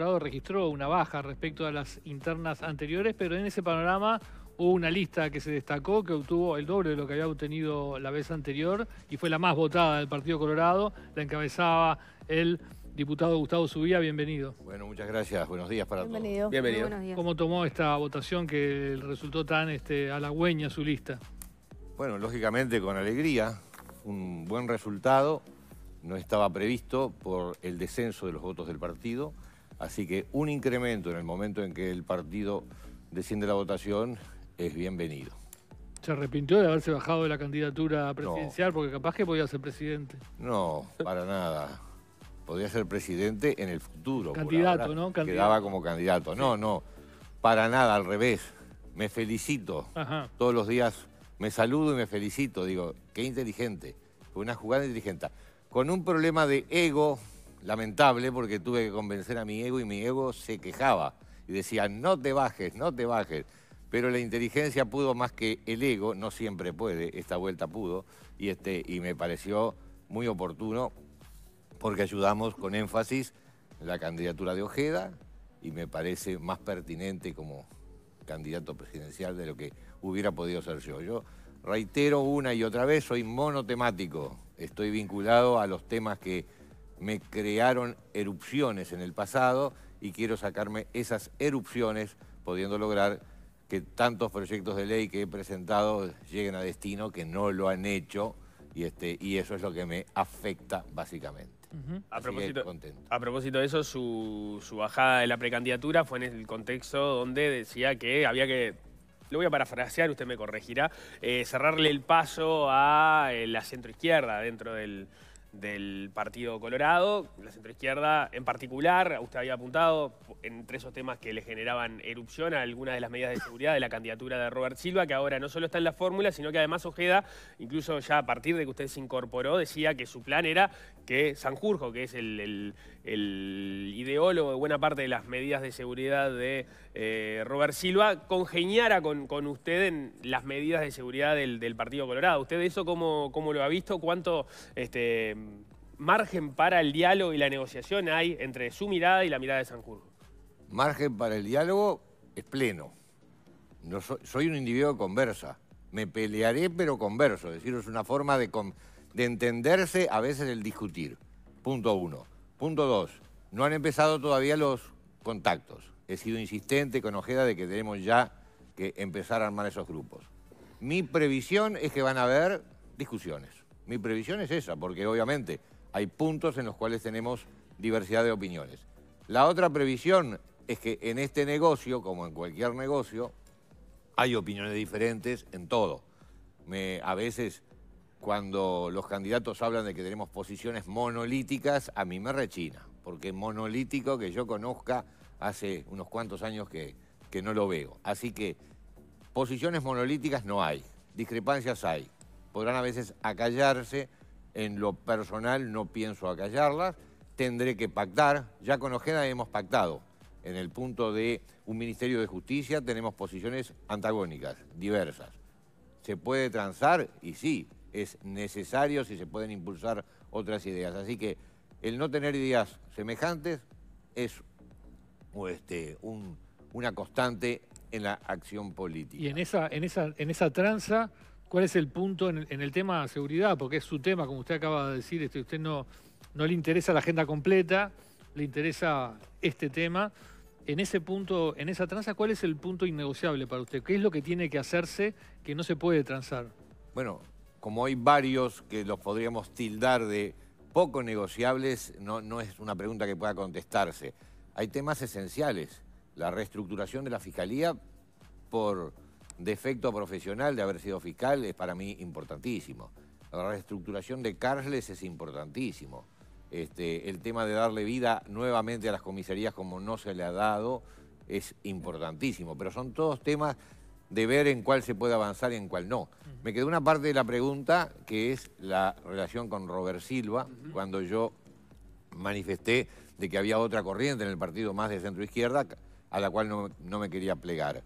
Colorado registró una baja respecto a las internas anteriores, pero en ese panorama hubo una lista que se destacó, que obtuvo el doble de lo que había obtenido la vez anterior y fue la más votada del Partido Colorado. La encabezaba el diputado Gustavo Subía. Bienvenido. Bueno, muchas gracias. Buenos días para Bienvenido. todos. Bienvenido. Buenos días. ¿Cómo tomó esta votación que resultó tan este, halagüeña su lista? Bueno, lógicamente con alegría, un buen resultado. No estaba previsto por el descenso de los votos del partido, así que un incremento en el momento en que el partido desciende la votación es bienvenido. ¿Se arrepintió de haberse bajado de la candidatura presidencial? Porque capaz que podía ser presidente. No, para nada. Podría ser presidente en el futuro. Candidato, ahora ¿no? Candidato. Quedaba como candidato. No, no, para nada, al revés. Me felicito. Ajá. Todos los días me saludo y me felicito. Digo, qué inteligente. Fue una jugada inteligente. Con un problema de ego lamentable, porque tuve que convencer a mi ego y mi ego se quejaba. Y decía, no te bajes, no te bajes. Pero la inteligencia pudo más que el ego, no siempre puede, esta vuelta pudo, y, este, y me pareció muy oportuno porque ayudamos con énfasis la candidatura de Ojeda y me parece más pertinente como candidato presidencial de lo que hubiera podido ser yo. Yo reitero una y otra vez, soy monotemático, estoy vinculado a los temas que me crearon erupciones en el pasado y quiero sacarme esas erupciones pudiendo lograr que tantos proyectos de ley que he presentado lleguen a destino que no lo han hecho y, este, y eso es lo que me afecta básicamente. A propósito, contento. a propósito de eso, su, su bajada de la precandidatura fue en el contexto donde decía que había que, lo voy a parafrasear, usted me corregirá, eh, cerrarle el paso a eh, la centroizquierda dentro del, del Partido Colorado, la centroizquierda en particular, usted había apuntado entre esos temas que le generaban erupción a algunas de las medidas de seguridad de la candidatura de Robert Silva, que ahora no solo está en la fórmula, sino que además Ojeda, incluso ya a partir de que usted se incorporó, decía que su plan era que Sanjurjo, que es el, el- el ideólogo de buena parte de las medidas de seguridad de eh, Robert Silva, congeniara con, usted en las medidas de seguridad del, Partido Colorado. ¿Usted eso cómo, lo ha visto? ¿Cuánto este, margen para el diálogo y la negociación hay entre su mirada y la mirada de Sanjurjo? Margen para el diálogo es pleno. No soy, un individuo que conversa. Me pelearé, pero converso. Es decir, es una forma de, de entenderse a veces el discutir. Punto uno. Punto dos. No han empezado todavía los contactos. He sido insistente con Ojeda de que tenemos ya que empezar a armar esos grupos. Mi previsión es que van a haber discusiones. Mi previsión es esa, porque obviamente hay puntos en los cuales tenemos diversidad de opiniones. La otra previsión es que en este negocio, como en cualquier negocio, hay opiniones diferentes en todo. Me- a veces, cuando los candidatos hablan de que tenemos posiciones monolíticas, a mí me rechina, porque monolítico que yo conozca hace unos cuantos años que, que no lo veo. Así que posiciones monolíticas no hay, discrepancias hay. Podrán a veces acallarse, en lo personal no pienso acallarlas, tendré que pactar, ya con Ojeda hemos pactado. En el punto de un Ministerio de Justicia tenemos posiciones antagónicas, diversas. ¿Se puede transar? Y sí, es necesario si se pueden impulsar otras ideas. Así que el no tener ideas semejantes es este, un- una constante en la acción política. Y en esa, en esa, en esa tranza, ¿cuál es el punto en el, en el tema seguridad? Porque es su tema, como usted acaba de decir, este, usted no, no le interesa la agenda completa, le interesa este tema. En ese punto, en esa tranza, ¿cuál es el punto innegociable para usted? ¿Qué es lo que tiene que hacerse que no se puede transar? Bueno, como hay varios que los podríamos tildar de poco negociables, no, no es una pregunta que pueda contestarse. Hay temas esenciales. La reestructuración de la Fiscalía por defecto profesional de haber sido fiscal es para mí importantísimo. La reestructuración de cárceles es importantísimo. Este, el tema de darle vida nuevamente a las comisarías como no se le ha dado es importantísimo. Pero son todos temas de ver en cuál se puede avanzar y en cuál no. Me quedó una parte de la pregunta que es la relación con Robert Silva, cuando yo manifesté de que había otra corriente en el partido más de centro izquierda a la cual no, no me quería plegar.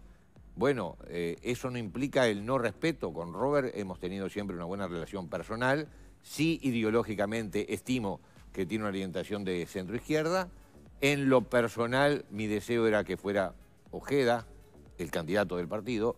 Bueno, eh, eso no implica el no respeto. Con Robert hemos tenido siempre una buena relación personal. Sí, ideológicamente estimo que tiene una orientación de centro izquierda En lo personal, mi deseo era que fuera Ojeda, el candidato del partido.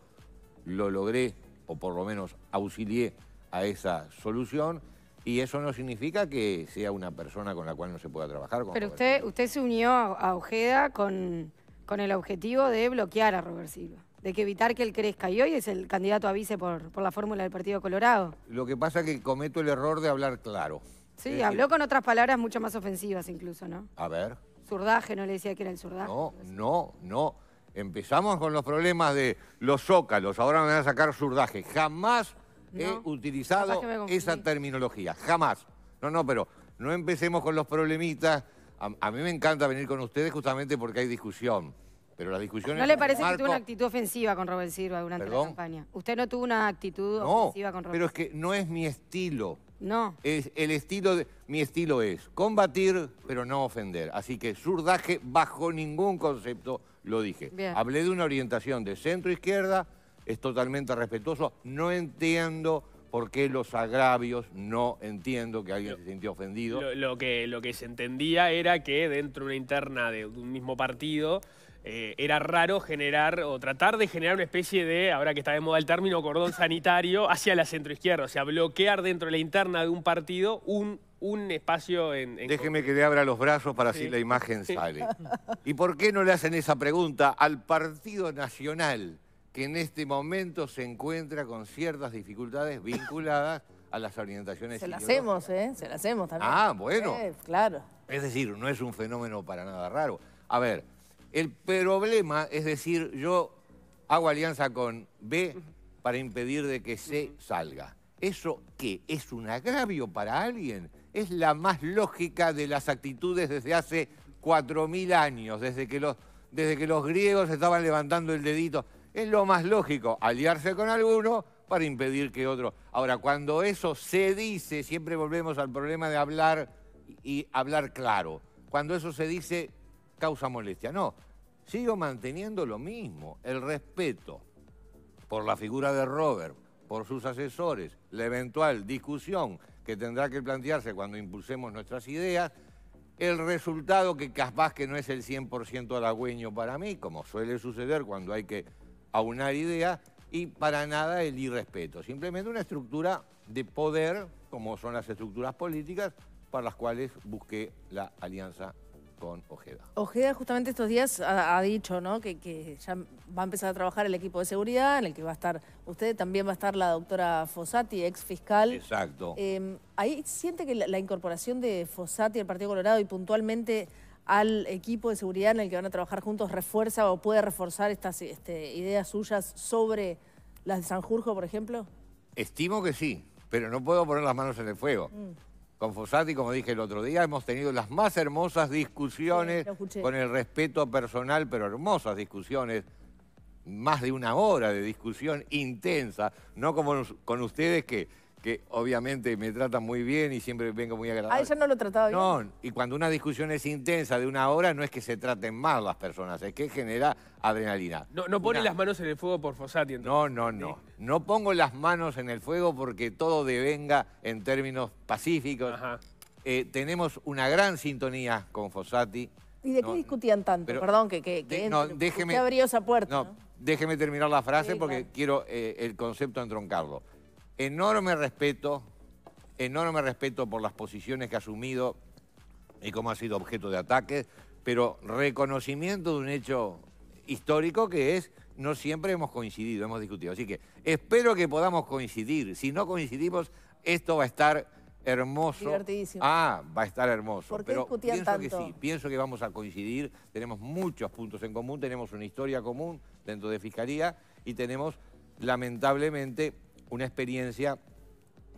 Lo logré, o por lo menos auxilié a esa solución. Y eso no significa que sea una persona con la cual no se pueda trabajar. Pero usted, Silva. usted se unió a, Ojeda con, con el objetivo de bloquear a Robert Silva, de que evitar que él crezca. Y hoy es el candidato a vice por, por la fórmula del Partido Colorado. Lo que pasa es que cometo el error de hablar claro. Sí, decir, habló con otras palabras mucho más ofensivas incluso, ¿no? A ver. Zurdaje, no le decía que era el zurdaje. No, no, no. Empezamos con los problemas de los zócalos, ahora me van a sacar surdaje. Jamás he No, utilizado esa terminología, jamás. No, no, pero no empecemos con los problemitas. A, a mí me encanta venir con ustedes justamente porque hay discusión. Pero las discusiones... ¿No le parece que tuvo una actitud ofensiva con Robert Silva durante la campaña? Usted no tuvo una actitud No, ofensiva con Robert pero es que no es mi estilo. No. Es el estilo de, mi estilo es combatir, pero no ofender. Así que surdaje bajo ningún concepto lo dije. Bien. Hablé de una orientación de centro izquierda, es totalmente respetuoso. No entiendo por qué los agravios, no entiendo que alguien se sintió ofendido. Lo, lo que, lo que se entendía era que dentro de una interna de un mismo partido eh, era raro generar o tratar de generar una especie de, ahora que está de moda el término, cordón sanitario hacia la centroizquierda. O sea, bloquear dentro de la interna de un partido un, un espacio en... en Déjeme que le abra los brazos para así Sí. la imagen sale. ¿Y por qué no le hacen esa pregunta al Partido Nacional, que en este momento se encuentra con ciertas dificultades vinculadas a las orientaciones Se la hacemos, ¿eh? Se la hacemos también. Ah, bueno. Eh, claro. Es decir, no es un fenómeno para nada raro. A ver, el problema es decir, yo hago alianza con B para impedir de que C salga. ¿Eso qué? ¿Es un agravio para alguien? Es la más lógica de las actitudes desde hace 4.000 años, desde que, los, desde que los griegos estaban levantando el dedito. Es lo más lógico, aliarse con alguno para impedir que otro... Ahora, cuando eso se dice, siempre volvemos al problema de hablar y hablar claro. Cuando eso se dice, causa molestia. No, sigo manteniendo lo mismo, el respeto por la figura de Robert, por sus asesores, la eventual discusión que tendrá que plantearse cuando impulsemos nuestras ideas, el resultado que capaz que no es el 100% halagüeño para mí, como suele suceder cuando hay que aunar ideas, y para nada el irrespeto, simplemente una estructura de poder, como son las estructuras políticas, para las cuales busqué la alianza con Ojeda. Ojeda justamente estos días ha, ha dicho ¿no? que, que ya va a empezar a trabajar el equipo de seguridad, en el que va a estar usted, también va a estar la doctora Fossati, ex fiscal. Exacto. Eh, ahí siente que la, la incorporación de Fossati al Partido Colorado y puntualmente al equipo de seguridad en el que van a trabajar juntos refuerza o puede reforzar estas este, ideas suyas sobre las de Sanjurjo, por ejemplo. Estimo que sí, pero no puedo poner las manos en el fuego. Con Fossati, como dije el otro día, hemos tenido las más hermosas discusiones, Sí, con el respeto personal, pero hermosas discusiones, más de una hora de discusión intensa, no como con ustedes que, que obviamente me tratan muy bien y siempre vengo muy Ah, agradable. ella no lo trataba bien. No, y cuando una discusión es intensa de una hora, no es que se traten mal las personas, es que genera adrenalina. No, no pone Una- las manos en el fuego por Fossati, entonces. no, no, no. No pongo las manos en el fuego porque todo devenga en términos pacíficos. Ajá. Eh, tenemos una gran sintonía con Fossati. ¿Y de No, qué discutían tanto? pero- Perdón, que, que, que de- no, déjeme- abrió esa puerta. No, ¿no? déjeme terminar la frase Sí, porque claro. quiero eh, el concepto entroncarlo. Enorme respeto, enorme respeto por las posiciones que ha asumido y cómo ha sido objeto de ataques, pero reconocimiento de un hecho histórico que es no siempre hemos coincidido, hemos discutido. Así que espero que podamos coincidir. Si no coincidimos, esto va a estar hermoso. Divertidísimo. Ah, va a estar hermoso. ¿Por qué pero pienso que sí, pienso que vamos a coincidir. Tenemos muchos puntos en común, tenemos una historia común dentro de Fiscalía y tenemos, lamentablemente, una experiencia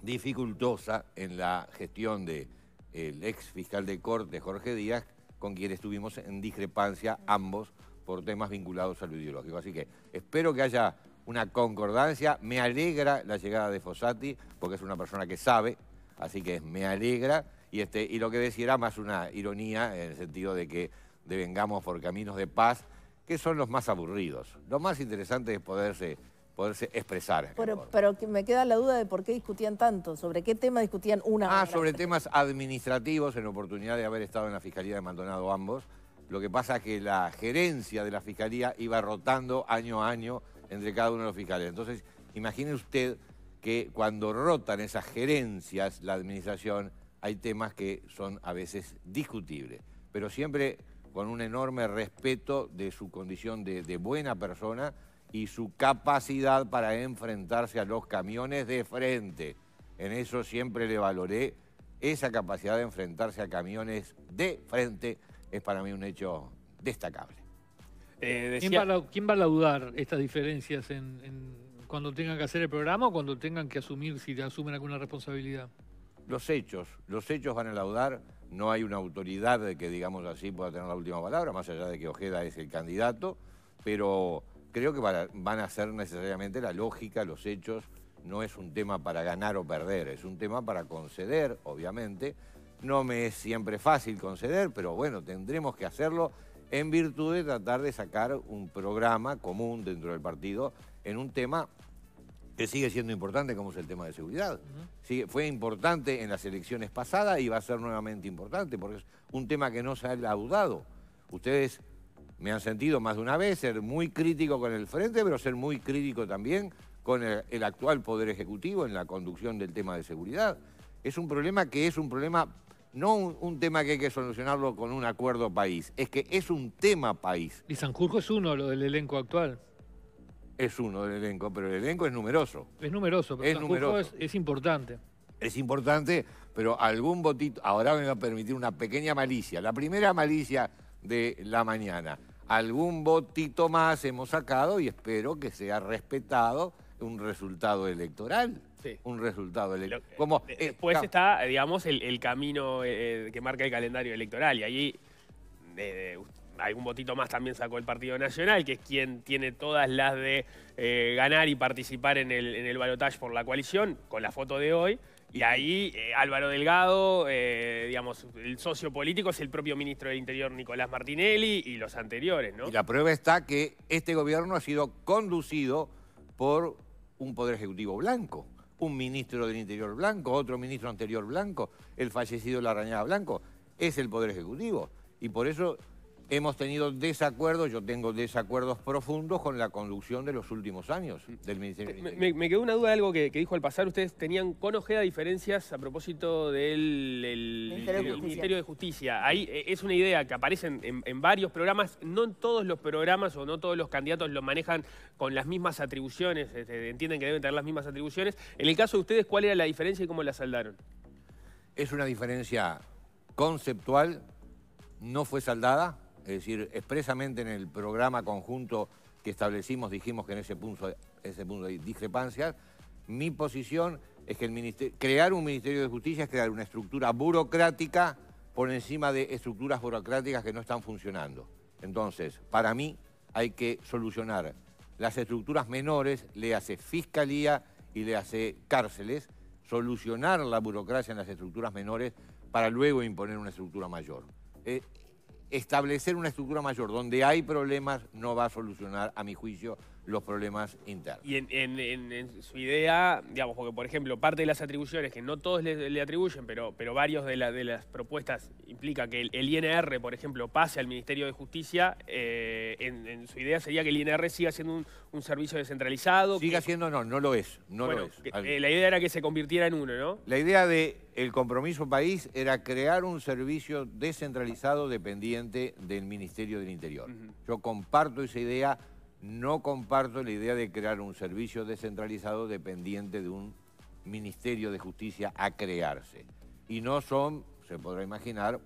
dificultosa en la gestión del ex fiscal de corte, Jorge Díaz, con quien estuvimos en discrepancia ambos por temas vinculados a lo ideológico. Así que espero que haya una concordancia. Me alegra la llegada de Fossati, porque es una persona que sabe, así que me alegra. Y, este, y lo que decía era más una ironía en el sentido de que devengamos por caminos de paz, que son los más aburridos. Lo más interesante es poderse, poderse expresar. Pero, pero me queda la duda de por qué discutían tanto, sobre qué tema discutían una Ah, hora. sobre temas administrativos, en oportunidad de haber estado en la Fiscalía de Maldonado ambos, Lo que pasa es que la gerencia de la Fiscalía iba rotando año a año entre cada uno de los fiscales. Entonces, imagine usted que cuando rotan esas gerencias, la administración, hay temas que son a veces discutibles, pero siempre con un enorme respeto de su condición de, de buena persona y su capacidad para enfrentarse a los camiones de frente. En eso siempre le valoré esa capacidad de enfrentarse a camiones de frente, es para mí un hecho destacable. Eh, ¿Quién, va a, ¿Quién, va a, laudar estas diferencias en, en, cuando tengan que hacer el programa o cuando tengan que asumir, si asumen alguna responsabilidad? Los hechos, los hechos van a laudar, no hay una autoridad que, digamos así, pueda tener la última palabra, más allá de que Ojeda es el candidato, pero creo que van a ser necesariamente la lógica, los hechos, no es un tema para ganar o perder, es un tema para conceder, obviamente. No me es siempre fácil conceder, pero bueno, tendremos que hacerlo en virtud de tratar de sacar un programa común dentro del partido en un tema que sigue siendo importante como es el tema de seguridad. fue importante en las elecciones pasadas y va a ser nuevamente importante porque es un tema que no se ha laudado. Ustedes me han sentido más de una vez ser muy crítico con el frente, pero ser muy crítico también con el, el, actual Poder Ejecutivo en la conducción del tema de seguridad. Es un problema que es un problema, no un, un, tema que hay que solucionarlo con un acuerdo país, es que es un tema país. Y Sanjurjo es uno, lo del elenco actual. Es uno del elenco, pero el elenco es numeroso. Es numeroso, pero es, Sanjurjo numeroso. Es, es importante. Es importante, pero algún botito, ahora me va a permitir una pequeña malicia. La primera malicia de la mañana. Algún votito más hemos sacado y espero que sea respetado un resultado electoral. Sí. Un resultado electoral. Como, eh, Después eh, está, digamos, el, el camino eh, que marca el calendario electoral y allí eh, algún votito más también sacó el Partido Nacional, que es quien tiene todas las de eh, ganar y participar en el, en el balotaje por la coalición, con la foto de hoy. Y ahí eh, Álvaro Delgado, eh, digamos, el socio político es el propio ministro del Interior Nicolás Martinelli y los anteriores, ¿no? La prueba está que este gobierno ha sido conducido por un poder ejecutivo blanco. Un ministro del Interior blanco, otro ministro anterior blanco, el fallecido Larrañaga Blanco. Es el poder ejecutivo. Y por eso hemos tenido desacuerdos, yo tengo desacuerdos profundos con la conducción de los últimos años del Ministerio. Me, me, me quedó una duda de algo que, que, dijo al pasar. Ustedes tenían con Ojeda diferencias a propósito del el, Ministerio, el de Ministerio de Justicia. Ahí eh, es una idea que aparece en, en, en, varios programas. No en todos los programas o no todos los candidatos lo manejan con las mismas atribuciones, este, entienden que deben tener las mismas atribuciones. En el caso de ustedes, ¿cuál era la diferencia y cómo la saldaron? Es una diferencia conceptual, no fue saldada, es decir, expresamente en el programa conjunto que establecimos dijimos que en ese punto, hay discrepancias. Mi posición es que crear un Ministerio de Justicia es crear una estructura burocrática por encima de estructuras burocráticas que no están funcionando. Entonces, para mí hay que solucionar las estructuras menores, le hace fiscalía y le hace cárceles, solucionar la burocracia en las estructuras menores para luego imponer una estructura mayor. Eh, establecer una estructura mayor donde hay problemas no va a solucionar, a mi juicio, los problemas internos. Y en, en, en, en su idea, digamos, porque por ejemplo, parte de las atribuciones, que no todos le, le atribuyen, pero, pero varios de, la, de, las propuestas implica que el, el, INR, por ejemplo, pase al Ministerio de Justicia, eh, en, su idea sería que el INR siga siendo un, un servicio descentralizado. Siga siendo, no, no lo es, no bueno, lo es. Que, eh, la idea era que se convirtiera en uno, ¿no? La idea de el compromiso país era crear un servicio descentralizado dependiente del Ministerio del Interior. Uh -huh. Yo comparto esa idea, no comparto la idea de crear un servicio descentralizado dependiente de un Ministerio de Justicia a crearse. Y no son, se podrá imaginar,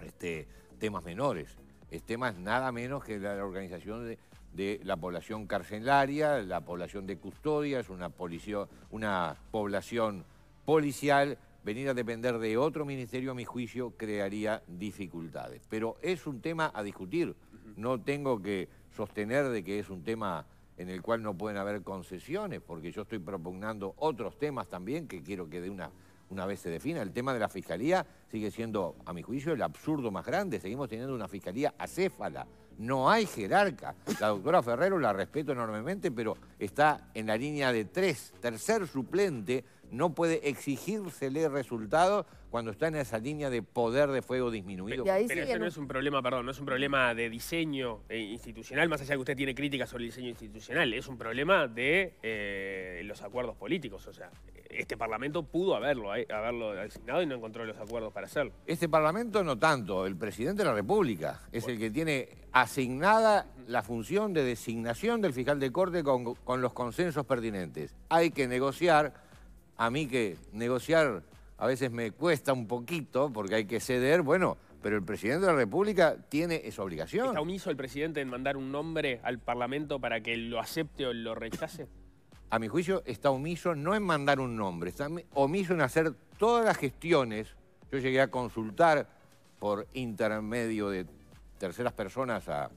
este, temas menores. Es temas nada menos que la organización de, de la población carcelaria, la población de custodia, es una, policio, una población policial, venir a depender de otro ministerio, a mi juicio, crearía dificultades. Pero es un tema a discutir. No tengo que sostener de que es un tema en el cual no pueden haber concesiones, porque yo estoy propugnando otros temas también que quiero que de una, una vez se defina. El tema de la fiscalía sigue siendo, a mi juicio, el absurdo más grande. Seguimos teniendo una fiscalía acéfala. No hay jerarca. La doctora Ferrero la respeto enormemente, pero está en la línea de tres, tercer suplente no puede exigírsele resultados cuando está en esa línea de poder de fuego disminuido. Pero eso en no es un problema, perdón, no es un problema de diseño eh, institucional, más allá de que usted tiene críticas sobre el diseño institucional, es un problema de eh, los acuerdos políticos. O sea, este Parlamento pudo haberlo, eh, haberlo asignado y no encontró los acuerdos para hacerlo. Este Parlamento no tanto, el presidente de la República es el que tiene asignada la función de designación del fiscal de corte con, con los consensos pertinentes. Hay que negociar, a mí que negociar a veces me cuesta un poquito porque hay que ceder, bueno, pero el presidente de la República tiene esa obligación. ¿Está omiso el presidente en mandar un nombre al Parlamento para que lo acepte o lo rechace? a mi juicio, está omiso no en mandar un nombre, está omiso en hacer todas las gestiones. Yo llegué a consultar por intermedio de terceras personas a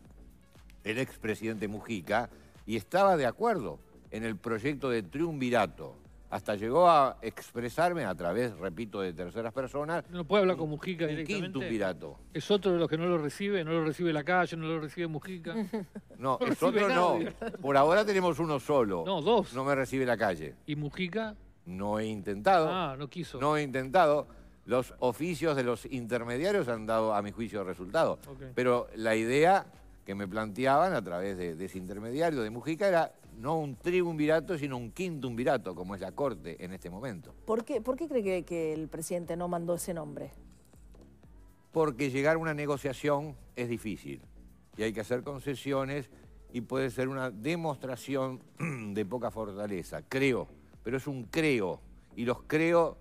el expresidente Mujica y estaba de acuerdo en el proyecto de triunvirato. Hasta llegó a expresarme a través, repito, de terceras personas. ¿No puede hablar con Mujica un quinto directamente? virato. Es otro de los que no lo recibe, no lo recibe la calle, no lo recibe Mujica. No, No es otro no. Por ahora tenemos uno solo. No, dos. No me recibe la calle. ¿Y Mujica? No he intentado. Ah, no quiso. No he intentado. Los oficios de los intermediarios han dado, a mi juicio, resultados. Ok. Pero la idea que me planteaban a través de, de ese intermediario de Mujica era no un triunvirato, sino un quintumvirato, como es la Corte en este momento. ¿Por qué, por qué cree que, que el presidente no mandó ese nombre? Porque llegar a una negociación es difícil y hay que hacer concesiones y puede ser una demostración de poca fortaleza, creo, pero es un creo y los creo,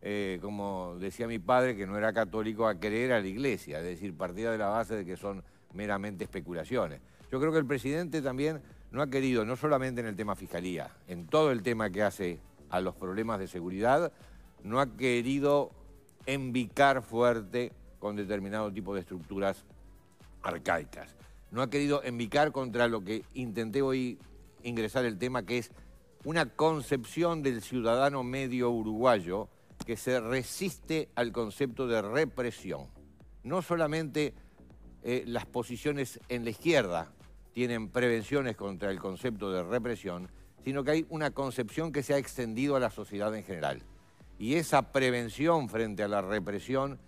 eh, como decía mi padre, que no era católico, a creer a la iglesia, es decir, partida de la base de que son meramente especulaciones. Yo creo que el presidente también no ha querido, no solamente en el tema fiscalía, en todo el tema que hace a los problemas de seguridad, no ha querido embicar fuerte con determinado tipo de estructuras arcaicas. No ha querido embicar contra lo que intenté hoy ingresar el tema, que es una concepción del ciudadano medio uruguayo que se resiste al concepto de represión. No solamente eh, las posiciones en la izquierda tienen prevenciones contra el concepto de represión, sino que hay una concepción que se ha extendido a la sociedad en general. Y esa prevención frente a la represión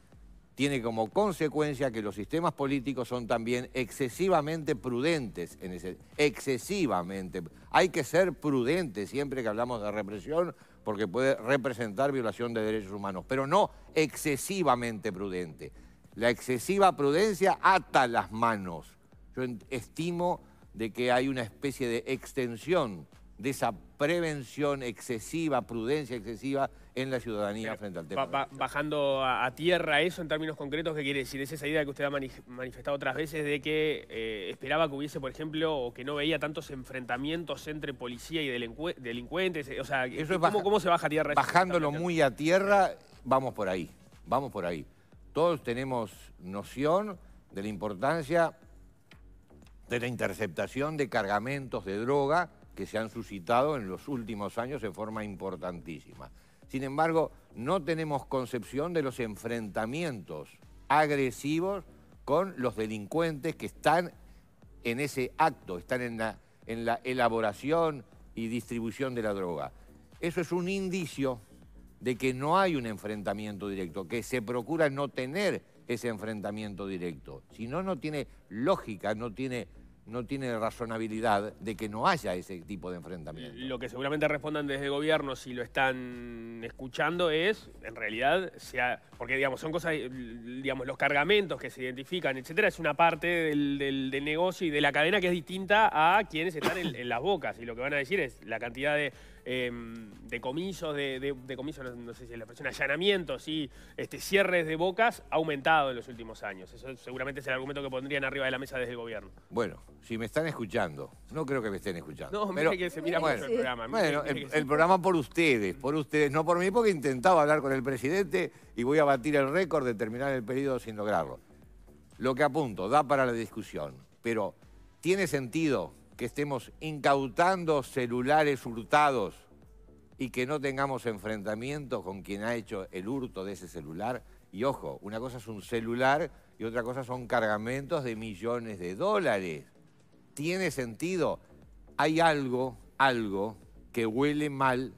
tiene como consecuencia que los sistemas políticos son también excesivamente prudentes en ese excesivamente. Hay que ser prudentes siempre que hablamos de represión porque puede representar violación de derechos humanos, pero no excesivamente prudente. La excesiva prudencia ata las manos. Yo estimo de que hay una especie de extensión de esa prevención excesiva, prudencia excesiva en la ciudadanía Pero, frente al tema. ba- ba- bajando a, tierra eso en términos concretos, ¿qué quiere decir? Es esa idea que usted ha mani- manifestado otras veces de que eh, esperaba que hubiese, por ejemplo, o que no veía tantos enfrentamientos entre policía y delincue- delincuentes. O sea, Eso es ¿cómo, cómo se baja a tierra Bajándolo muy a tierra, vamos por ahí, vamos por ahí. Todos tenemos noción de la importancia de la interceptación de cargamentos de droga que se han suscitado en los últimos años en forma importantísima. Sin embargo, no tenemos concepción de los enfrentamientos agresivos con los delincuentes que están en ese acto, están en la, en la elaboración y distribución de la droga. Eso es un indicio de que no hay un enfrentamiento directo, que se procura no tener ese enfrentamiento directo. Si no, no tiene lógica, no tiene, no tiene razonabilidad de que no haya ese tipo de enfrentamiento. Lo que seguramente respondan desde gobierno, si lo están escuchando, es, en realidad, sea, porque digamos, son cosas, digamos, los cargamentos que se identifican, etcétera, es una parte del, del- del negocio y de la cadena que es distinta a quienes están en, en las bocas. Y lo que van a decir es la cantidad de eh, decomisos, de, de, decomisos, no, no sé si es la expresión, allanamientos y este, cierres de bocas ha aumentado en los últimos años. Eso seguramente es el argumento que pondrían arriba de la mesa desde el gobierno. Bueno, si me están escuchando, no creo que me estén escuchando. No, pero- mire que se mira Bueno, mucho el programa. Bueno, el, el programa por ustedes, por ustedes, no por mí, porque intentaba hablar con el presidente y voy a batir el récord de terminar el periodo sin lograrlo. Lo que apunto, da para la discusión, pero ¿tiene sentido que estemos incautando celulares hurtados y que no tengamos enfrentamientos con quien ha hecho el hurto de ese celular? Y ojo, una cosa es un celular y otra cosa son cargamentos de millones de dólares. ¿Tiene sentido? Hay algo, algo que huele mal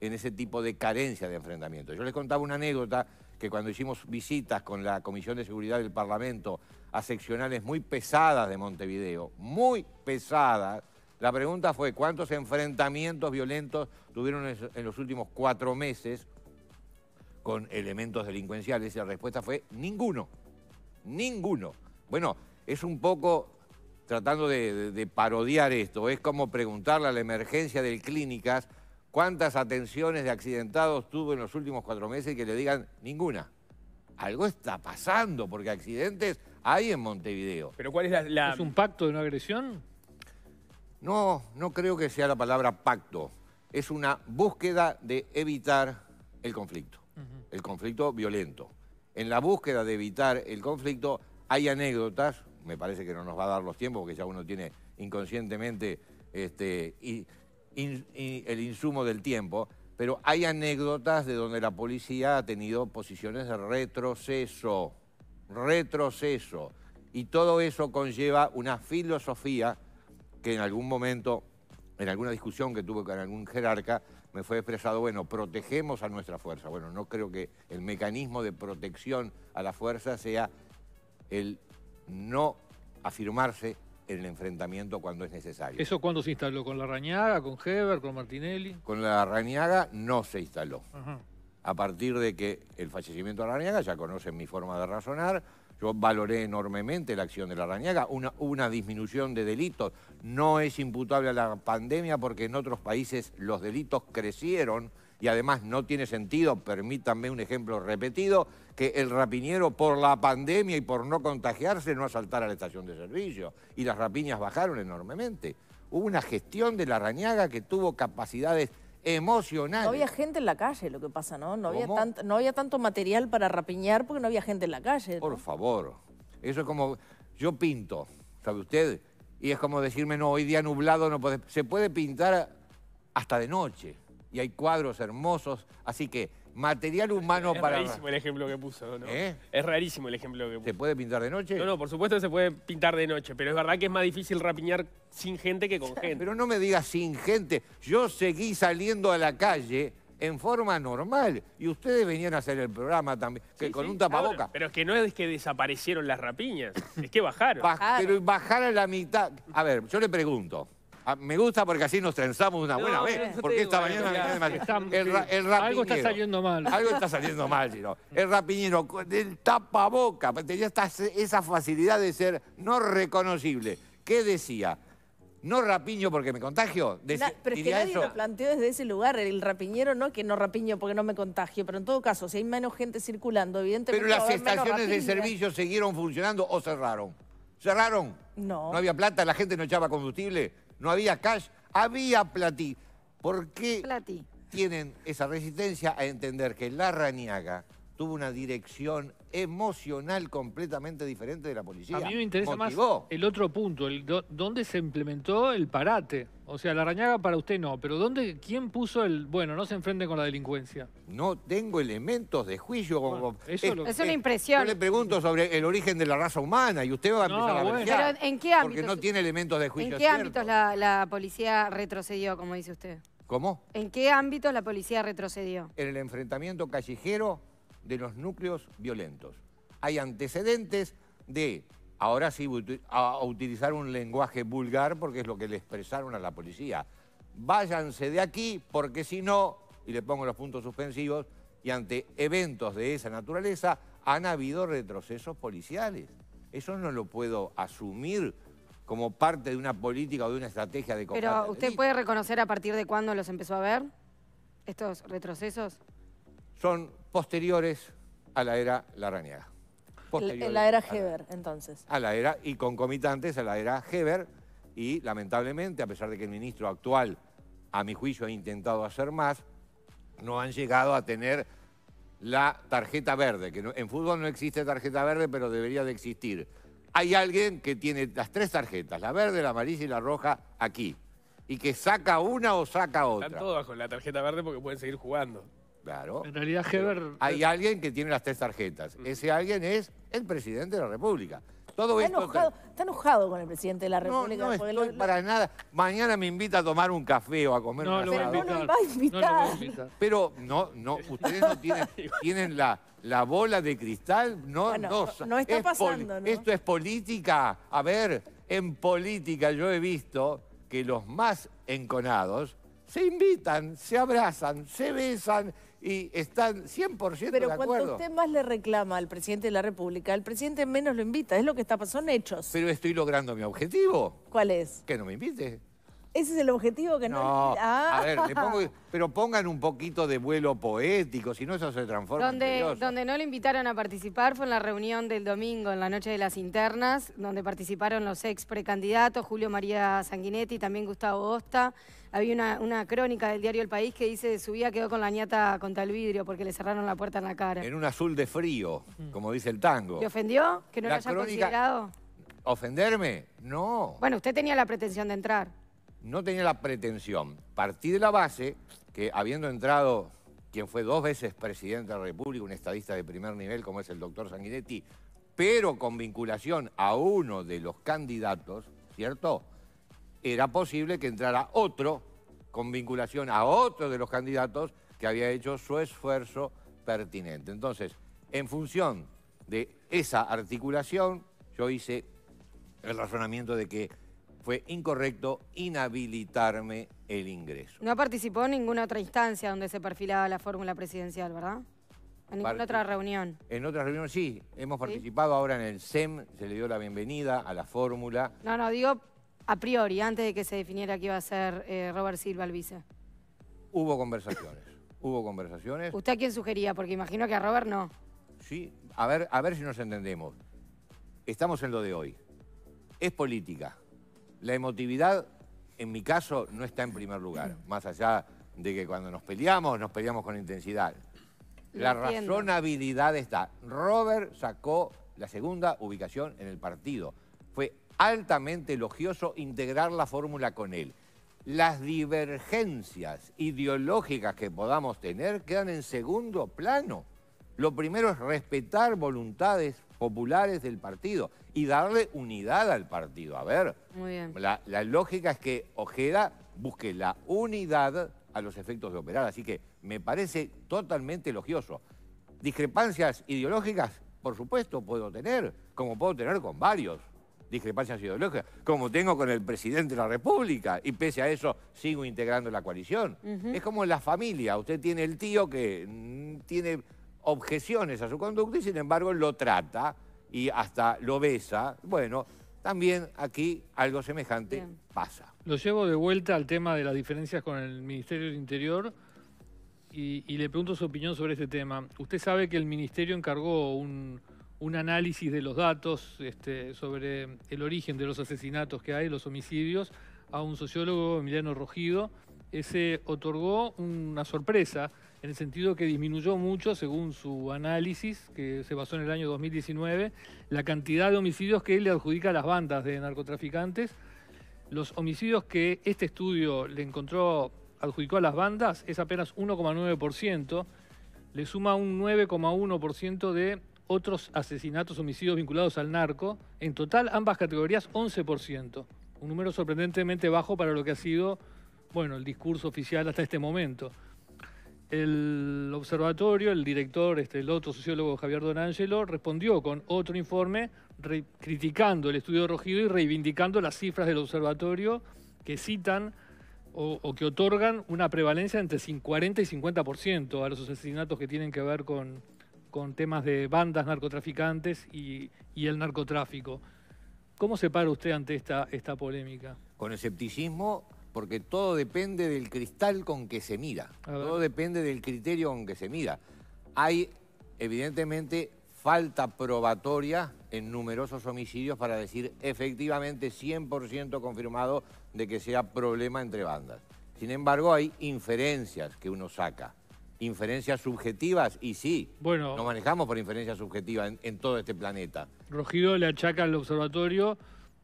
en ese tipo de carencia de enfrentamiento. Yo les contaba una anécdota que cuando hicimos visitas con la Comisión de Seguridad del Parlamento a seccionales muy pesadas de Montevideo, muy pesadas, la pregunta fue cuántos enfrentamientos violentos tuvieron en los últimos cuatro meses con elementos delincuenciales y la respuesta fue ninguno, ninguno. Bueno, es un poco tratando de- de parodiar esto, es como preguntarle a la emergencia del clínicas cuántas atenciones de accidentados tuvo en los últimos cuatro meses y que le digan ninguna. Algo está pasando, porque accidentes hay en Montevideo. Pero ¿cuál es la...? la- ¿Es un pacto de no agresión? No, no creo que sea la palabra pacto. Es una búsqueda de evitar el conflicto, el conflicto violento. En la búsqueda de evitar el conflicto hay anécdotas, me parece que no nos va a dar los tiempos porque ya uno tiene inconscientemente este, y- el insumo del tiempo, pero hay anécdotas de donde la policía ha tenido posiciones de retroceso, retroceso. Y todo eso conlleva una filosofía que en algún momento, en alguna discusión que tuve con algún jerarca, me fue expresado, bueno, protegemos a nuestra fuerza. Bueno, no creo que el mecanismo de protección a la fuerza sea el no afirmarse el enfrentamiento cuando es necesario. ¿Eso cuándo se instaló? ¿Con la Rañaga, con Heber, con Martinelli? Con la Rañaga no se instaló. Ajá. a partir de que el fallecimiento de la Rañaga, ya conocen mi forma de razonar, yo valoré enormemente la acción de la Rañaga, una, una disminución de delitos, no es imputable a la pandemia porque en otros países los delitos crecieron y además no tiene sentido, permítanme un ejemplo repetido, que el rapiñero por la pandemia y por no contagiarse no asaltara la estación de servicio y las rapiñas bajaron enormemente. Hubo una gestión de la Rañaga que tuvo capacidades emocionales. No había gente en la calle, lo que pasa, ¿no? No había, ¿Cómo? tant- no había tanto material para rapiñar porque no había gente en la calle. ¿no? Por favor. Eso es como, yo pinto, ¿sabe usted? Y es como decirme, no, hoy día nublado no puede. Se puede pintar hasta de noche. Y hay cuadros hermosos. Así que material humano es para... rarísimo el ejemplo que puso, ¿no? ¿Eh? Es rarísimo el ejemplo que puso. ¿Se puede pintar de noche? No, no, por supuesto que se puede pintar de noche, pero es verdad que es más difícil rapiñar sin gente que con gente. Pero no me digas sin gente. Yo seguí saliendo a la calle en forma normal. Y ustedes venían a hacer el programa también, que con sí, un tapaboca. claro, Pero es que no es que desaparecieron las rapiñas, es que bajaron. Baj-. Pero bajar a la mitad. A ver, yo le pregunto. A- me gusta porque así nos trenzamos una buena no, vez. porque esta mañana me está- el, Algo está saliendo mal. Algo está saliendo mal, Gino. El rapiñero el tapaboca tenía esta- esa facilidad de ser no reconocible. ¿Qué decía? No rapiño porque me contagio. Na- Deci- pero es que nadie eso. lo planteó desde ese lugar. El rapiñero no que no rapiño porque no me contagio, pero en todo caso, si hay menos gente circulando, evidentemente. Pero las estaciones de servicio siguieron funcionando o cerraron. ¿Cerraron? No. ¿No había plata? ¿La gente no echaba combustible? ¿No había cash? Había platí. ¿Por qué tienen esa resistencia a entender que la Raniaga tuvo una dirección emocional completamente diferente de la policía? A mí me interesa Motivó. más el otro punto, el do- dónde se implementó el parate. O sea, la rañaga para usted no, pero ¿dónde, quién puso el, bueno, no se enfrenten con la delincuencia? No tengo elementos de juicio. Bueno, eso es lo- Es una impresión. Yo le pregunto sobre el origen de la raza humana y usted va a No, empezar a bueno. versear, Pero ¿en qué Porque ámbitos? no tiene elementos de ¿En juicio. qué ciertos. ámbitos la, la policía retrocedió, como dice usted? ¿Cómo? ¿En qué ámbitos la policía retrocedió? en el enfrentamiento callejero de los núcleos violentos. Hay antecedentes de, ahora sí, a, utilizar un lenguaje vulgar porque es lo que le expresaron a la policía. Váyanse de aquí porque si no, y le pongo los puntos suspensivos, y ante eventos de esa naturaleza han habido retrocesos policiales. Eso no lo puedo asumir como parte de una política o de una estrategia de combate. Pero ¿usted puede reconocer a partir de cuándo los empezó a ver? Estos retrocesos. Son posteriores a la era Larrañaga. En Posteriores la era a Heber, entonces. A la era y concomitantes a la era Heber y lamentablemente, a pesar de que el ministro actual, a mi juicio, ha intentado hacer más, no han llegado a tener la tarjeta verde, que no- en fútbol no existe tarjeta verde, pero debería de existir. Hay alguien que tiene las tres tarjetas, la verde, la amarilla y la roja, aquí, y que saca una o saca otra. Están todos bajo la tarjeta verde porque pueden seguir jugando. Claro. En realidad, Heber... Hay alguien que tiene las tres tarjetas. Mm. Ese alguien es el presidente de la República. Todo Está esto... enojado, está enojado con el presidente de la No, República. no porque estoy lo- lo- para nada. Mañana me invita a tomar un café o a comer No una lo Pero asado. no va a invitar. No invitar. Pero no, no, ustedes no tienen, tienen la, la bola de cristal, no, Bueno, no, no está es poli- pasando, ¿no? Esto es política. A ver, en política yo he visto que los más enconados se invitan, se abrazan, se besan y están 100% Pero de cuando acuerdo. usted más le reclama al presidente de la República, el presidente menos lo invita. Es lo que está pasando, son hechos. Pero estoy logrando mi objetivo, ¿Cuál es? que no me invite. Ese es el objetivo que no... No, Ah. a ver, le pongo- pero pongan un poquito de vuelo poético, si no eso se transforma en Donde, tedioso. donde no le invitaron a participar fue en la reunión del domingo, en la noche de las internas, donde participaron los ex precandidatos, Julio María Sanguinetti, también Gustavo Osta. Había una, una crónica del diario El País que dice su vida quedó con la ñata contra el vidrio porque le cerraron la puerta en la cara. En un azul de frío, como dice el tango. ¿Le ofendió? ¿Que no La lo haya crónica- considerado? ¿Ofenderme? No. Bueno, usted tenía la pretensión de entrar. No tenía la pretensión. Partí de la base que habiendo entrado quien fue dos veces presidente de la República, un estadista de primer nivel como es el doctor Sanguinetti, pero con vinculación a uno de los candidatos, ¿cierto? Era posible que entrara otro con vinculación a otro de los candidatos que había hecho su esfuerzo pertinente. Entonces, en función de esa articulación, yo hice el razonamiento de que fue incorrecto inhabilitarme el ingreso. No participó en ninguna otra instancia donde se perfilaba la fórmula presidencial, ¿verdad? En ninguna Parti- otra reunión. En otras reuniones sí, hemos participado ahora en el SEM, se le dio la bienvenida a la fórmula. No, no, digo a priori, antes de que se definiera que iba a ser eh, Robert Silva el vice. Hubo conversaciones, hubo conversaciones. ¿Usted a quién sugería? Porque imagino que a Robert no. Sí, a ver, a ver si nos entendemos. Estamos en lo de hoy. Es política. La emotividad, en mi caso, no está en primer lugar. Más allá de que cuando nos peleamos, nos peleamos con intensidad. La razonabilidad está. Robert sacó la segunda ubicación en el partido. Altamente elogioso integrar la fórmula con él. Las divergencias ideológicas que podamos tener quedan en segundo plano. Lo primero es respetar voluntades populares del partido y darle unidad al partido. A ver, Muy bien. la, la lógica es que Ojeda busque la unidad a los efectos de operar. Así que me parece totalmente elogioso. Discrepancias ideológicas, por supuesto, puedo tener, como puedo tener con varios. Discrepancias ideológicas, como tengo con el presidente de la República, y pese a eso sigo integrando la coalición. Es como la familia, usted tiene el tío que mm, tiene objeciones a su conducta y sin embargo lo trata y hasta lo besa. Bueno, también aquí algo semejante Bien. pasa. Lo llevo de vuelta al tema de las diferencias con el Ministerio del Interior y, y le pregunto su opinión sobre este tema. Usted sabe que el Ministerio encargó un, un análisis de los datos este, sobre el origen de los asesinatos que hay, los homicidios, a un sociólogo, Emiliano Rojido. Ese otorgó una sorpresa en el sentido que disminuyó mucho, según su análisis, que se basó en el año 2019, la cantidad de homicidios que él le adjudica a las bandas de narcotraficantes los homicidios que este estudio le encontró, adjudicó a las bandas, es apenas 1,9%, le suma un 9,1% de otros asesinatos, homicidios vinculados al narco. En total, ambas categorías, 11%. Un número sorprendentemente bajo para lo que ha sido, bueno, el discurso oficial hasta este momento. El observatorio, el director, este, el otro sociólogo Javier Donangelo, respondió con otro informe criticando el estudio de Rojido y reivindicando las cifras del observatorio que citan o, que otorgan una prevalencia entre cin- 40 y 50% a los asesinatos que tienen que ver con, con temas de bandas narcotraficantes y, y el narcotráfico. ¿Cómo se para usted ante esta, esta polémica? Con escepticismo, porque todo depende del cristal con que se mira. Todo depende del criterio con que se mira. Hay, evidentemente, falta probatoria en numerosos homicidios para decir efectivamente 100% confirmado de que sea problema entre bandas. Sin embargo, hay inferencias que uno saca. Inferencias subjetivas, y sí, Bueno. nos manejamos por inferencias subjetivas en, en todo este planeta. Rojido le achaca al observatorio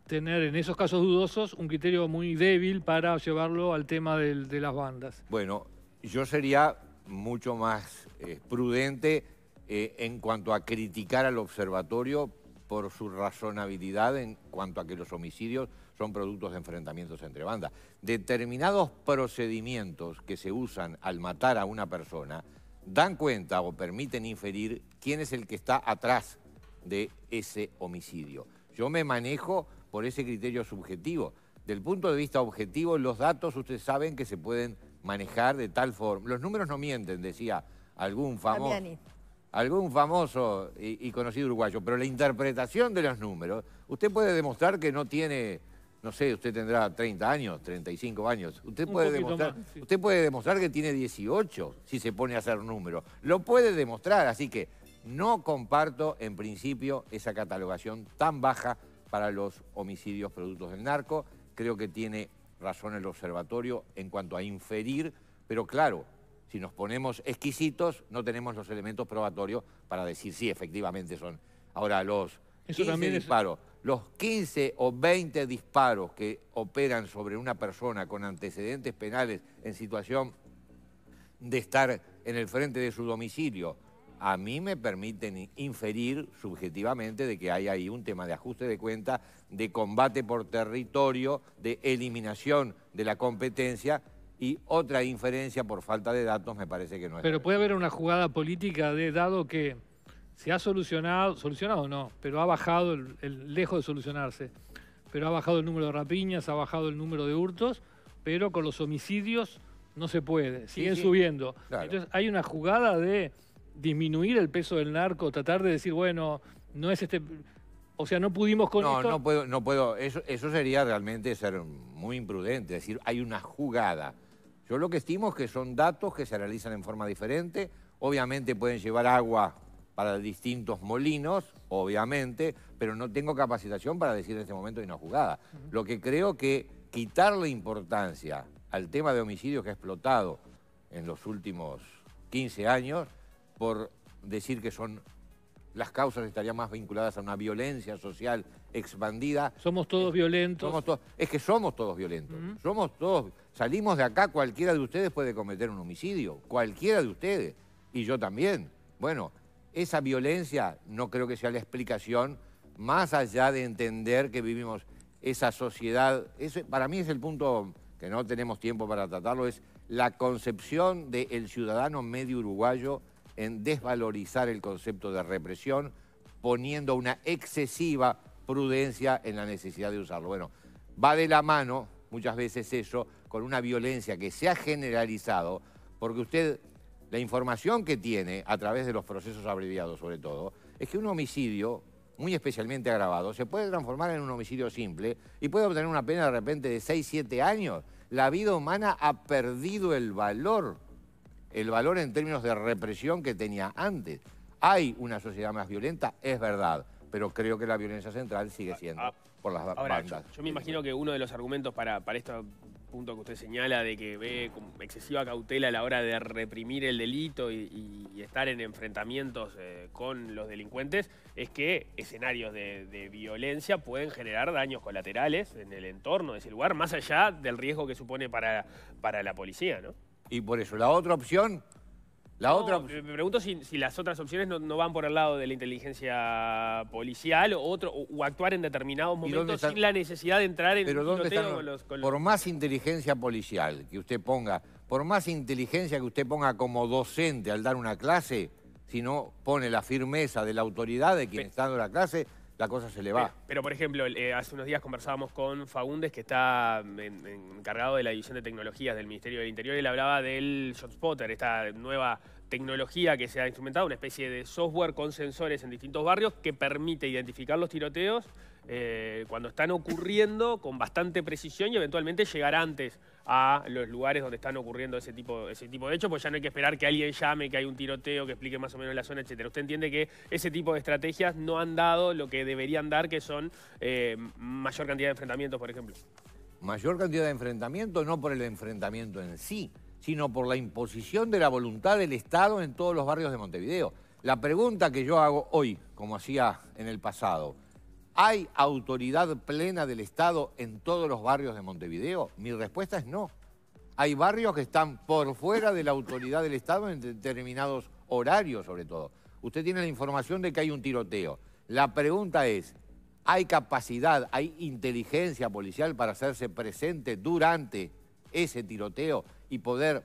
tener en esos casos dudosos un criterio muy débil para llevarlo al tema del- de las bandas. Bueno, yo sería mucho más eh, prudente eh, en cuanto a criticar al observatorio por su razonabilidad en cuanto a que los homicidios son productos de enfrentamientos entre bandas. Determinados procedimientos que se usan al matar a una persona dan cuenta o permiten inferir quién es el que está atrás de ese homicidio. Yo me manejo por ese criterio subjetivo. Del punto de vista objetivo, los datos ustedes saben que se pueden manejar de tal forma. Los números no mienten, decía algún famoso, algún famoso y, conocido uruguayo, pero la interpretación de los números, usted puede demostrar que no tiene, no sé, usted tendrá 30 años, 35 años, usted, puede demostrar, usted puede demostrar que tiene 18 si se pone a hacer números, lo puede demostrar, así que no comparto en principio esa catalogación tan baja para los homicidios productos del narco, creo que tiene razón el observatorio en cuanto a inferir, pero claro, si nos ponemos exquisitos, no tenemos los elementos probatorios para decir si efectivamente son. Ahora, los 15 disparos, los 15 o 20 disparos que operan sobre una persona con antecedentes penales en situación de estar en el frente de su domicilio, a mí me permiten inferir subjetivamente de que hay ahí un tema de ajuste de cuenta, de combate por territorio, de eliminación de la competencia y otra inferencia por falta de datos me parece que no es. Pero puede haber una jugada política de dado que se ha solucionado, solucionado no, pero ha bajado, el, lejos de solucionarse, pero ha bajado el número de rapiñas, ha bajado el número de hurtos, pero con los homicidios no se puede, siguen subiendo. Entonces hay una jugada de disminuir el peso del narco, tratar de decir, bueno, no es este... O sea, no pudimos con no, No, puedo, no puedo. Eso, eso sería realmente ser muy imprudente. Es decir, hay una jugada yo lo que estimo es que son datos que se analizan en forma diferente. Obviamente pueden llevar agua para distintos molinos, obviamente, pero no tengo capacitación para decir en este momento hay una jugada. Lo que creo que quitarle importancia al tema de homicidios que ha explotado en los últimos 15 años por decir que son las causas estarían más vinculadas a una violencia social expandida. Somos todos violentos. es que somos todos violentos. Somos todos. Salimos de acá, cualquiera de ustedes puede cometer un homicidio. Cualquiera de ustedes. Y yo también. Bueno, esa violencia no creo que sea la explicación, más allá de entender que vivimos esa sociedad. para mí es el punto que no tenemos tiempo para tratarlo, es la concepción del ciudadano medio uruguayo en desvalorizar el concepto de represión, poniendo una excesiva prudencia en la necesidad de usarlo. Bueno, va de la mano muchas veces eso con una violencia que se ha generalizado, porque usted, la información que tiene a través de los procesos abreviados sobre todo, es que un homicidio, muy especialmente agravado, se puede transformar en un homicidio simple y puede obtener una pena de repente de 6, 7 años. La vida humana ha perdido el valor el valor en términos de represión que tenía antes. Hay una sociedad más violenta, es verdad, pero creo que la violencia central sigue siendo ah, por las bandas. Yo, me imagino que uno de los argumentos para, para este punto que usted señala de que ve con excesiva cautela a la hora de reprimir el delito y, estar en enfrentamientos eh, con los delincuentes es que escenarios de, violencia pueden generar daños colaterales en el entorno de ese lugar, más allá del riesgo que supone para, para la policía, ¿no? Y por eso, la otra opción... La otra... Me pregunto si, las otras opciones no, van por el lado de la inteligencia policial o, otro, o, actuar en determinados momentos sin la necesidad de entrar en Pero ¿dónde Por más inteligencia policial que usted ponga, por más inteligencia que usted ponga como docente al dar una clase, si no pone la firmeza de la autoridad de quien está dando la clase, la cosa se le va. Pero, por ejemplo, eh, hace unos días conversábamos con Fagundes, que está encargado de la división de tecnologías del Ministerio del Interior, y él hablaba del ShotSpotter, esta nueva tecnología que se ha instrumentado, una especie de software con sensores en distintos barrios que permite identificar los tiroteos eh, cuando están ocurriendo con bastante precisión y eventualmente llegar antes a los lugares donde están ocurriendo ese tipo, ese tipo de hechos, pues ya no hay que esperar que alguien llame, que hay un tiroteo, que explique más o menos la zona, etc. Usted entiende que ese tipo de estrategias no han dado lo que deberían dar, que son eh, mayor cantidad de enfrentamientos, por ejemplo. Mayor cantidad de enfrentamientos, no por el enfrentamiento en sí, sino por la imposición de la voluntad del Estado en todos los barrios de Montevideo. La pregunta que yo hago hoy, como hacía en el pasado, ¿hay autoridad plena del Estado en todos los barrios de Montevideo? Mi respuesta es no. Hay barrios que están por fuera de la autoridad del Estado en determinados horarios, sobre todo. Usted tiene la información de que hay un tiroteo. La pregunta es, ¿hay capacidad, hay inteligencia policial para hacerse presente durante ese tiroteo y poder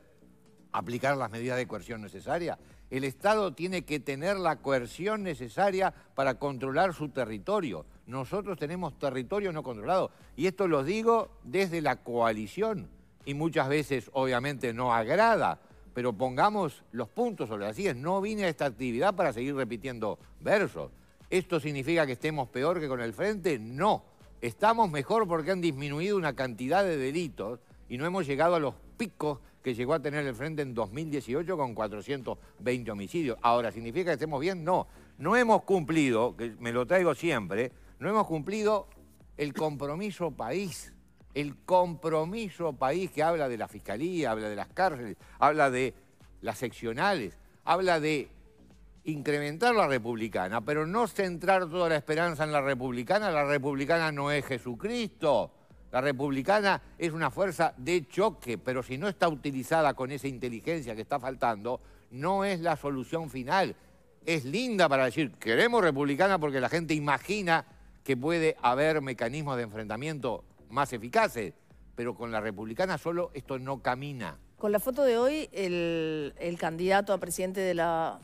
aplicar las medidas de coerción necesarias? El Estado tiene que tener la coerción necesaria para controlar su territorio. Nosotros tenemos territorio no controlado. Y esto lo digo desde la coalición. Y muchas veces, obviamente, no agrada. Pero pongamos los puntos sobre las sillas. No vine a esta actividad para seguir repitiendo versos. ¿Esto significa que estemos peor que con el frente? No. Estamos mejor porque han disminuido una cantidad de delitos y no hemos llegado a los picos que llegó a tener el frente en 2018 con 420 homicidios. Ahora, ¿significa que estemos bien? No. No hemos cumplido, que me lo traigo siempre, no hemos cumplido el compromiso país. El compromiso país que habla de la fiscalía, habla de las cárceles, habla de las seccionales, habla de incrementar la republicana, pero no centrar toda la esperanza en la republicana. La republicana no es Jesucristo. La republicana es una fuerza de choque, pero si no está utilizada con esa inteligencia que está faltando, no es la solución final. Es linda para decir, queremos republicana porque la gente imagina que puede haber mecanismos de enfrentamiento más eficaces, pero con la republicana solo esto no camina. Con la foto de hoy, el, el candidato a presidente de la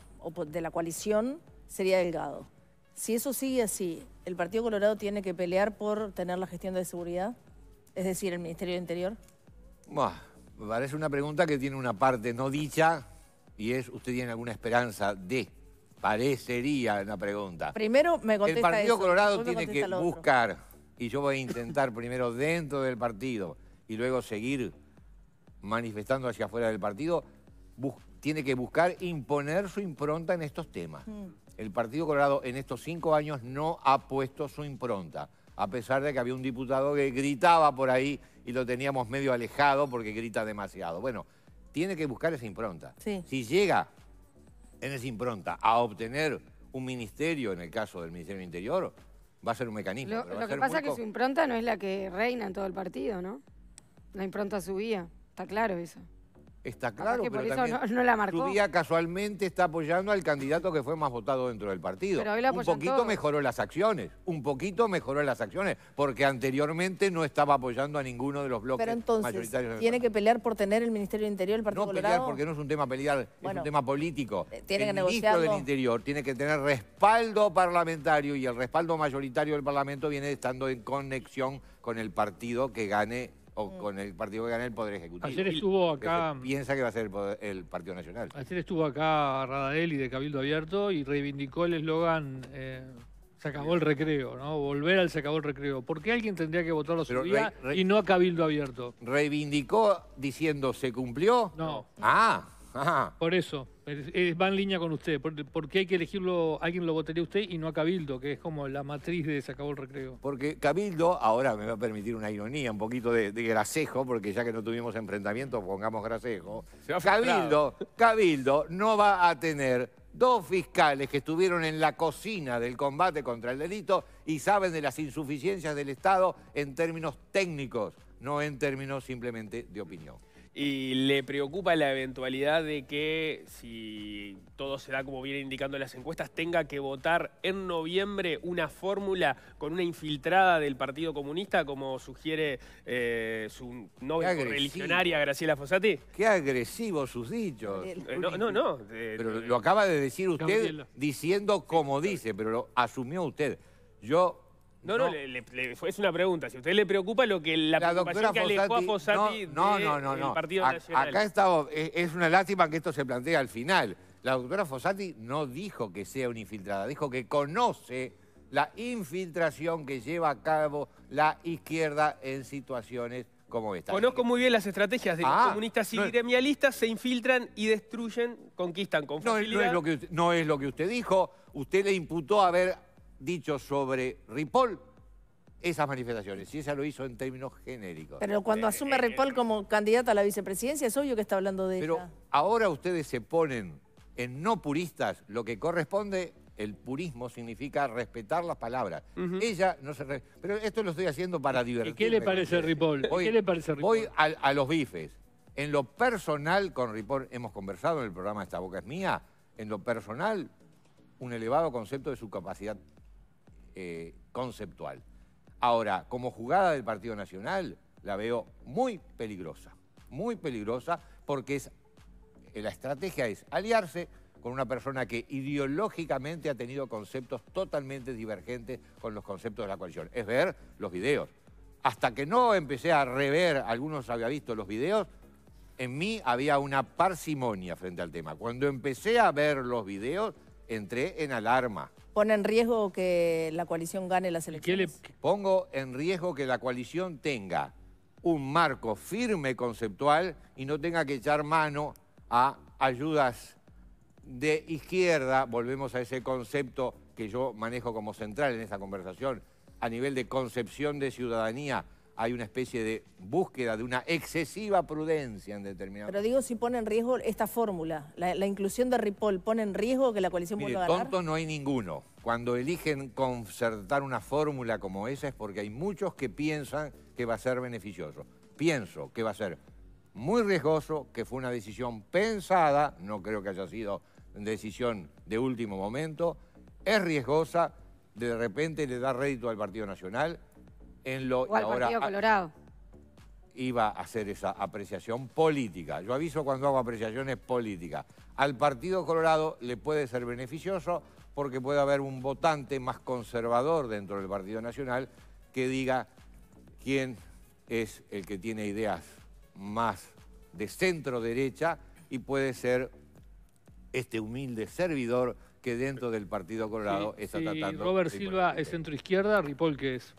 de la coalición sería Delgado. Si eso sigue así, ¿el Partido Colorado tiene que pelear por tener la gestión de seguridad? Es decir, el Ministerio del Interior. me parece una pregunta que tiene una parte no dicha y es, ¿usted tiene alguna esperanza de? Parecería una pregunta. Primero me contesta El Partido Colorado tiene que buscar, y yo voy a intentar primero dentro del partido y luego seguir manifestando hacia afuera del partido, tiene que buscar imponer su impronta en estos temas. Mm. El Partido Colorado en estos cinco años no ha puesto su impronta, a pesar de que había un diputado que gritaba por ahí y lo teníamos medio alejado porque grita demasiado. Bueno, tiene que buscar esa impronta. Si llega en esa impronta a obtener un ministerio, en el caso del Ministerio del Interior, va a ser un mecanismo. Lo, que pasa es que su impronta no es la que reina en todo el partido, ¿no? La impronta subía, está claro eso. Está claro, pero también no, la marcó. su día casualmente está apoyando al candidato que fue más votado dentro del partido. un poquito mejoró las acciones, un poquito mejoró las acciones, porque anteriormente no estaba apoyando a ninguno de los bloques pero entonces, ¿tiene que pelear por tener el Ministerio del Interior el Partido No pelear porque no es un tema pelear, es un tema político. Eh, tiene el que ministro del Interior tiene que tener respaldo parlamentario y el respaldo mayoritario del Parlamento viene estando en conexión con el partido que gane o con el partido que gane el Poder Ejecutivo. Ayer estuvo acá... Piensa que va a ser el, Partido Nacional. Ayer estuvo acá Radaeli de Cabildo Abierto y reivindicó el eslogan... Eh, se acabó el recreo, ¿no? Volver al se acabó el recreo. ¿Por qué alguien tendría que votarlo su día y no a Cabildo Abierto? ¿Reivindicó diciendo se cumplió? No. Ah, por eso, va en línea con usted. ¿Por, qué hay que elegirlo, alguien lo votaría usted y no a Cabildo, que es como la matriz de Se acabó el recreo? Porque Cabildo, ahora me va a permitir una ironía, un poquito de, grasejo, porque ya que no tuvimos enfrentamiento, pongamos grasejo. Cabildo, Cabildo no va a tener dos fiscales que estuvieron en la cocina del combate contra el delito y saben de las insuficiencias del Estado en términos técnicos, no en términos simplemente de opinión y le preocupa la eventualidad de que, si todo se da como viene indicando las encuestas, tenga que votar en noviembre una fórmula con una infiltrada del Partido Comunista, como sugiere eh, su novia religionaria Graciela Fossati? Qué agresivos sus dichos. Eh, no, no, no. pero lo acaba de decir usted diciendo como dice, pero lo asumió usted. Yo no, no, es una pregunta. Si a usted le preocupa lo que la, preocupación que alejó a Fossati no, no, no, no, Partido Nacional. Acá está, es una lástima que esto se plantea al final. La doctora Fossati no dijo que sea una infiltrada, dijo que conoce la infiltración que lleva a cabo la izquierda en situaciones como esta. Conozco muy bien las estrategias de los ah, comunistas y gremialistas, se infiltran y destruyen, conquistan con facilidad. No, es lo que, no es lo que usted dijo, usted le imputó haber dicho sobre Ripoll esas manifestaciones, y esa lo hizo en términos genéricos. Pero cuando eh, asume eh, Ripoll como candidata a la vicepresidencia, es obvio que está hablando de Pero ahora ustedes se ponen en no puristas, lo que corresponde, el purismo significa respetar las palabras. Ella no se... Pero esto lo estoy haciendo para divertirme. ¿Qué le parece Ripoll? ¿Qué le parece Ripoll? Voy a, a, los bifes. En lo personal, con Ripoll hemos conversado en el programa Esta Boca es Mía, en lo personal, un elevado concepto de su capacidad eh, conceptual. Ahora, como jugada del Partido Nacional, la veo muy peligrosa, muy peligrosa, porque es, eh, la estrategia es aliarse con una persona que ideológicamente ha tenido conceptos totalmente divergentes con los conceptos de la coalición. Es ver los videos. Hasta que no empecé a rever, algunos había visto los videos, en mí había una parsimonia frente al tema. Cuando empecé a ver los videos, entré en alarma. ¿Pone en riesgo que la coalición gane las ¿Qué le- elecciones? Pongo en riesgo que la coalición tenga un marco firme conceptual y no tenga que echar mano a ayudas de izquierda, volvemos a ese concepto que yo manejo como central en esta conversación, a nivel de concepción de ciudadanía, hay una especie de búsqueda de una excesiva prudencia en determinados... Pero digo si pone en riesgo esta fórmula, la, la inclusión de Ripoll, ¿pone en riesgo que la coalición Mire, vuelva a ganar? tonto no hay ninguno. Cuando eligen concertar una fórmula como esa es porque hay muchos que piensan que va a ser beneficioso. Pienso que va a ser muy riesgoso, que fue una decisión pensada, no creo que haya sido decisión de último momento, es riesgosa, de repente le da rédito al Partido Nacional, en lo O al y ahora Partido a- Colorado. iba a hacer esa apreciación política. Yo aviso cuando hago apreciaciones políticas. Al Partido Colorado le puede ser beneficioso porque puede haber un votante más conservador dentro del Partido Nacional que diga quién es el que tiene ideas más de centro derecha y puede ser este humilde servidor que dentro del Partido Colorado Si- está si tratando. Robert Silva es centro izquierda, Ripoll ¿qué es?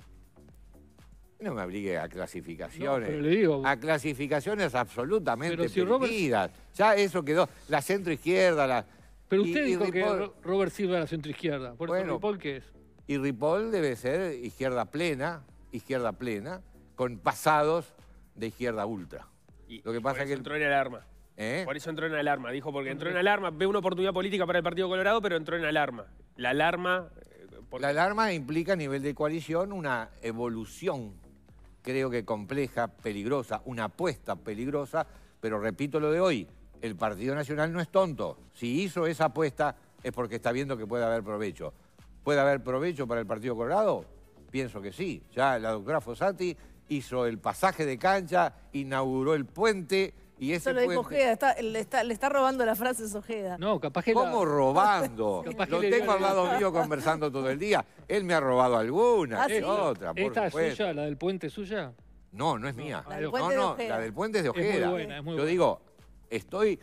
No me obligue a clasificaciones. No, pero le digo- A clasificaciones absolutamente Pero si Robert-. Ya eso quedó. La centro izquierda, la. Pero usted y dijo que Ripoll- Robert Silva era centro izquierda. Por eso Bueno. Ripoll ¿qué es? Y Ripoll debe ser izquierda plena, izquierda plena, con pasados de izquierda ultra. Y- Lo que pasa por es que eso el- entró en alarma. ¿Eh? Por eso entró en alarma. Dijo, porque entró en alarma, ve una oportunidad política para el Partido Colorado, pero entró en alarma. La alarma... eh, La alarma implica a nivel de coalición una evolución, creo que compleja, peligrosa, una apuesta peligrosa, pero repito lo de hoy, el Partido Nacional no es tonto. Si hizo esa apuesta es porque está viendo que puede haber provecho. ¿Puede haber provecho para el Partido Colorado? Pienso que sí. Ya la doctora Fossati hizo el pasaje de cancha, inauguró el puente y ese Eso lo dijo puente... Ojeda, está- le, está, le está robando la frase a Ojeda. No, capaz que la- ¿Cómo robando? Capaz que Lo le tengo al lado mío conversando todo el día. Él me ha robado alguna, Ah, ¿sí? otra, por ¿Esta es supuesto. suya, la del puente es suya? No, no es mía. La del no, puente de no, Ojeda. la del puente es de Es muy Ojeda. buena, es muy Yo buena. digo, estoy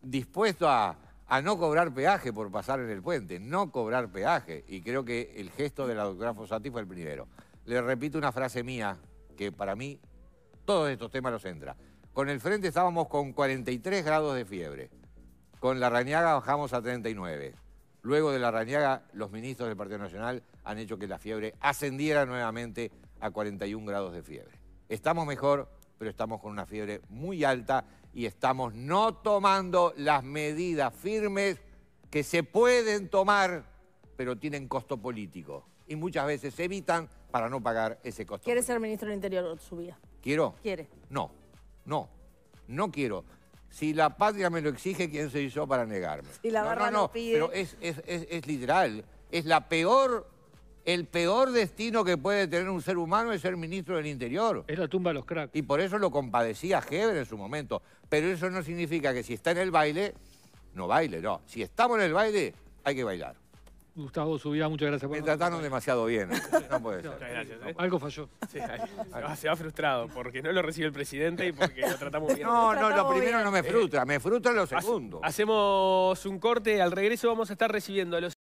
dispuesto a, a no cobrar peaje por pasar en el puente, no cobrar peaje. Y creo que el gesto de la doctora Fossati fue el primero. Le repito una frase mía, que para mí todos estos temas los entra. Con el frente estábamos con 43 grados de fiebre. Con la rañaga bajamos a 39. Luego de la rañaga, los ministros del Partido Nacional han hecho que la fiebre ascendiera nuevamente a 41 grados de fiebre. Estamos mejor, pero estamos con una fiebre muy alta y estamos no tomando las medidas firmes que se pueden tomar, pero tienen costo político. Y muchas veces se evitan para no pagar ese costo. ¿Quiere político. ser ministro del Interior, Subía? ¿Quiero? Quiere. No, no, no quiero. Si la patria me lo exige, ¿quién soy yo para negarme? Si la no, barra no, no, lo pide. pero es, es- es- es literal. Es la peor, el peor destino que puede tener un ser humano es ser ministro del Interior. Es la tumba de los cracks. Y por eso lo compadecía Heber en su momento. Pero eso no significa que si está en el baile, no baile, no. Si estamos en el baile, hay que bailar. Gustavo Subía, muchas gracias por Me trataron demasiado bien. No puede ser. Muchas gracias. ¿eh? Algo falló. Sí, se, va, se va frustrado porque no lo recibe el presidente y porque lo tratamos bien. No, no, lo primero no me frustra, me frustra lo segundo. Hacemos un corte, al regreso vamos a estar recibiendo a los